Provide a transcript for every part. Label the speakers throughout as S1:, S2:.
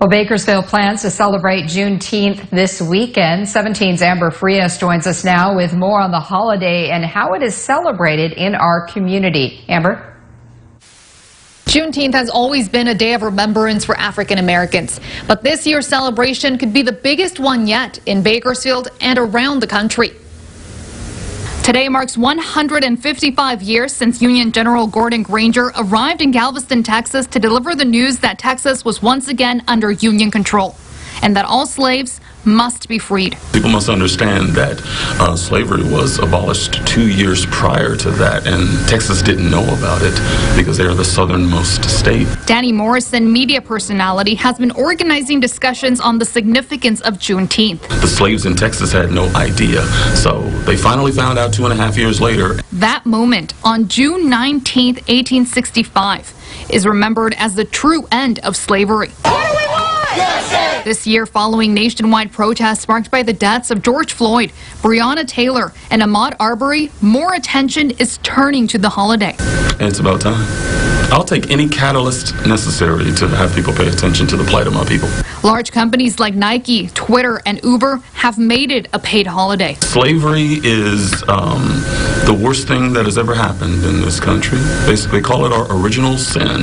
S1: Well, Bakersfield plans to celebrate Juneteenth this weekend. 17's Amber Frias joins us now with more on the holiday and how it is celebrated in our community. Amber?
S2: Juneteenth has always been a day of remembrance for African Americans, but this year's celebration could be the biggest one yet in Bakersfield and around the country. Today marks 155 years since Union General Gordon Granger arrived in Galveston, Texas to deliver the news that Texas was once again under Union control and that all slaves must be freed.
S3: People must understand that uh, slavery was abolished two years prior to that, and Texas didn't know about it because they're the southernmost state.
S2: Danny Morrison, media personality, has been organizing discussions on the significance of Juneteenth.
S3: The slaves in Texas had no idea, so they finally found out two and a half years later.
S2: That moment on June 19, 1865, is remembered as the true end of slavery. This year, following nationwide protests marked by the deaths of George Floyd, Breonna Taylor, and Ahmaud Arbery, more attention is turning to the holiday.
S3: It's about time. I'll take any catalyst necessary to have people pay attention to the plight of my people.
S2: Large companies like Nike, Twitter, and Uber have made it a paid holiday.
S3: Slavery is um, the worst thing that has ever happened in this country. Basically, call it our original sin.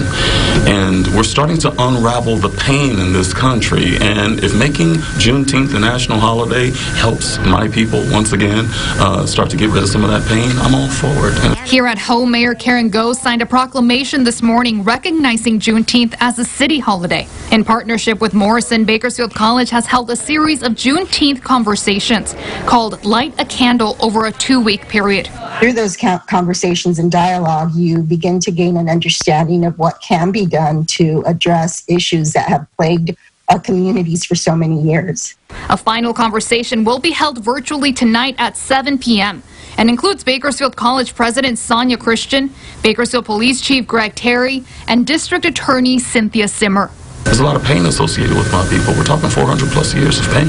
S3: And we're starting to unravel the pain in this country. And if making Juneteenth a national holiday helps my people once again uh, start to get rid of some of that pain, I'm all for it.
S2: Here at home, Mayor Karen Goh signed a proclamation this morning recognizing Juneteenth as a city holiday. In partnership with Morrison, Bakersfield College has held a series of Juneteenth conversations called Light a Candle over a two-week period.
S4: Through those conversations and dialogue, you begin to gain an understanding of what can be done to address issues that have plagued our communities for so many years.
S2: A final conversation will be held virtually tonight at 7 p.m and includes Bakersfield College President Sonya Christian, Bakersfield Police Chief Greg Terry, and District Attorney Cynthia Zimmer.
S3: There's a lot of pain associated with my people. We're talking 400 plus years of pain.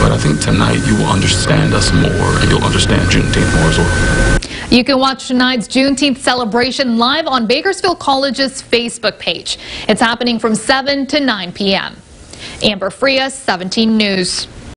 S3: But I think tonight you will understand us more and you'll understand Juneteenth more as well.
S2: You can watch tonight's Juneteenth celebration live on Bakersfield College's Facebook page. It's happening from 7 to 9 p.m. Amber Frias, 17 News.